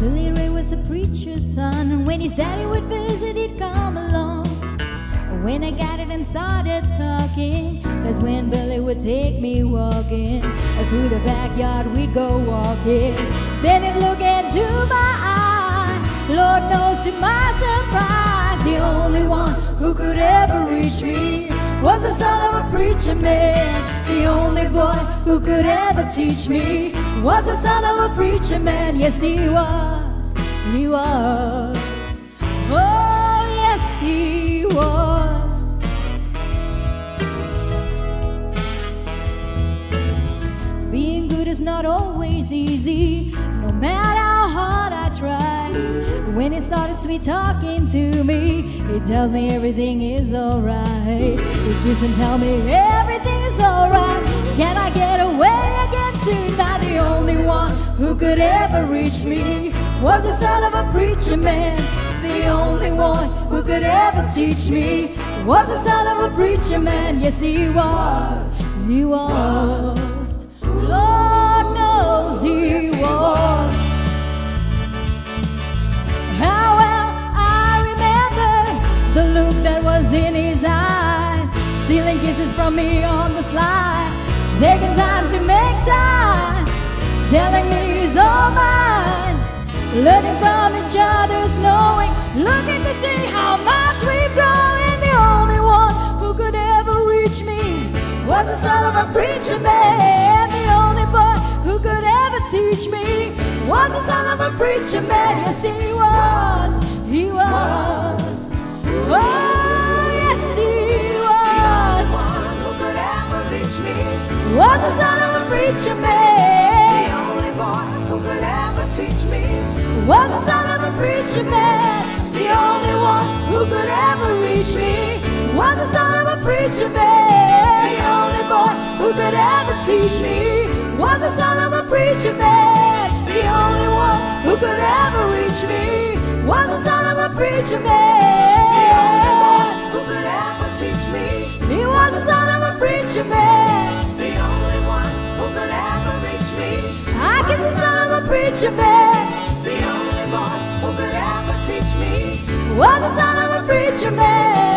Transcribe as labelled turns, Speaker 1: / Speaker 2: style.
Speaker 1: Billy Ray was a preacher's son, and when his daddy would visit, he'd come along. When I got it and started talking, that's when Billy would take me walking. Through the backyard, we'd go walking. Then he'd look into my eyes. Lord knows to my surprise, the only one who could ever reach me was the son of a preacher man. The only boy who could ever teach me was the son of a preacher man. Yes, he was. He was. Oh, yes, he was. Being good is not always easy, no matter hard I try. When he started sweet talking to me, he tells me everything is alright. He kisses and tell me everything is alright. Can I get away again tonight? The only one who could ever reach me was the son of a preacher man. The only one who could ever teach me was the son of a preacher man. Yes, he was. He was. Lord that was in his eyes, stealing kisses from me on the slide, taking time to make time, telling me he's all mine, learning from each other's knowing, looking to see how much we've grown. And the only one who could ever reach me was the son of a preacher man. The only boy who could ever teach me was the son of a preacher man. you he of a preacher
Speaker 2: The only boy who could ever teach me.
Speaker 1: Was the son of a preacher man. The only one who could ever reach me was the son of a preacher man. The only boy who could ever teach me was the son of a preacher man. The only one who could ever reach me was the son of a preacher man.
Speaker 2: The only boy Who could ever teach me.
Speaker 1: He was the son of a preacher man. Preacher man.
Speaker 2: The only boy who could ever teach me.
Speaker 1: Was the son of a preacher man.